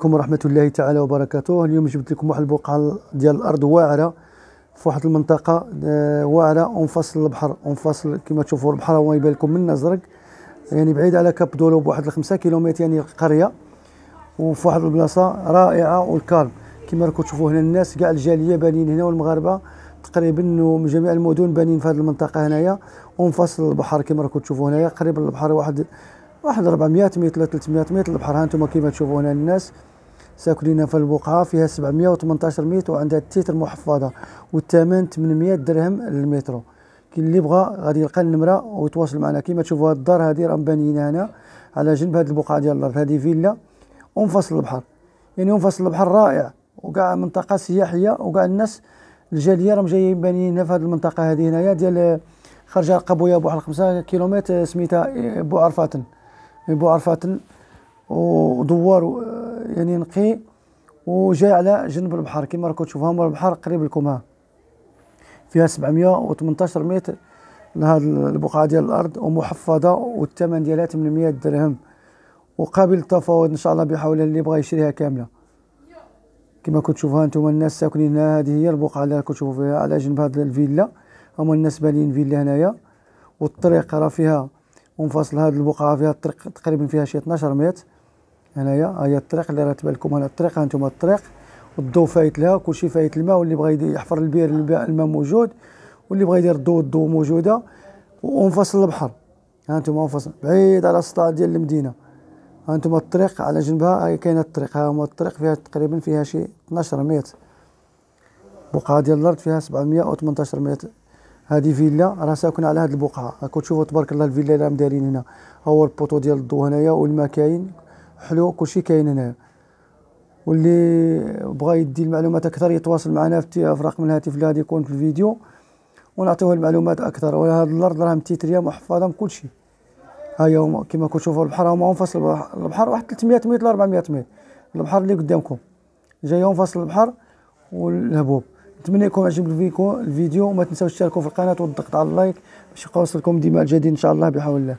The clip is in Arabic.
عليكم ورحمة الله تعالى وبركاته. اليوم جبت لكم واحد البقعة ديال الأرض واعرة في واحد المنطقة آه، واعرة ومفصل البحر. ومفصل كما تشوفوا البحر هو يبان لكم من أزرق. يعني بعيد على كاب دولو بواحد الخمسة كيلومتر يعني القرية. وفي واحد البلاصة رائعة والكالم كما راكم تشوفوا هنا الناس كاع الجالية بانين هنا والمغاربة. تقريبا ومن جميع المدن بانين في هذه المنطقة هنايا. ومفصل البحر كما راكم تشوفوا هنايا. قريب البحر واحد واحد 400 متر 300 متر البحر ها أنتم كيما تشوفوا هنا الناس ساكنين في البقعة فيها 718 متر وعندها ال titre محفظة والثمن 800 درهم للمترو. كاين اللي بغى غادي يلقى النمرة ويتواصل معنا. كيما تشوفوا هاد الدار هادي راه مبانيين هنا على جنب هاد البقعة ديال الأرض. هادي فيلا ومنفصل البحر. يعني منفصل البحر رائع وكاع منطقة سياحية وكاع الناس الجالية راهم جايين بانيين في هاد المنطقة هادي هنايا ديال خرج قبوية بواحد 5 كيلومتر سميتها بوعرفاتن بوعرفاتن ودوار يعني نقي وجاي على جنب البحر. كما راكم تشوفوا البحر قريب لكم ها فيها 718 متر لهذه البقعة ديال الأرض ومحفظة والثمن ديالها 800 درهم. وقابل للتفاوض إن شاء الله بحول اللي بغى يشريها كاملة. كما كتشوفوها أنتم الناس ساكنين هذه هي البقعة اللي كتشوفوا فيها على جنب هذه الفيلا. هما الناس بانين فيلا هنايا. والطريق راه فيها ومنفصل هذه البقعة فيها الطريق تقريبا فيها شي 12 متر. هنايا هي الطريق اللي راه تبان لكم هنا الطريق هانتوما الطريق. والضو فايت لها كلشي فايت الماء واللي بغى يحفر البير الماء موجود واللي بغى يدير الضو الضو موجودة. ومنفصل البحر. هانتوما منفصل بعيد على السطح ديال المدينة. هانتوما الطريق على جنبها كاينة الطريق. ها هو الطريق فيها تقريبا فيها شي 12 متر. بقعة ديال الأرض فيها 718 متر. هذه فيلا راه ساكنة على هذه البقعة. راكم تشوفوا تبارك الله الفيلا اللي راهم دايرين هنا. هو البوطو ديال الضو هنايا والماء كاين حلو كلشي كاين هنا. واللي بغى يدي المعلومات أكثر يتواصل معنا في رقم الهاتف اللي غادي يكون في الفيديو. ونعطيوه المعلومات أكثر. وهذا الأرض راه متيتريه محفظة من كلشي ها هي كما كتشوفوا البحر هما منفصل البحر. واحد 300 متر ل 400 متر. البحر اللي قدامكم. جاي منفصل البحر والهبوب. نتمنى يكون عجبكم الفيديو وما تنساوش تشاركوا في القناة والضغط على اللايك باش يوصلكم ديما الجديد إن شاء الله بحول الله.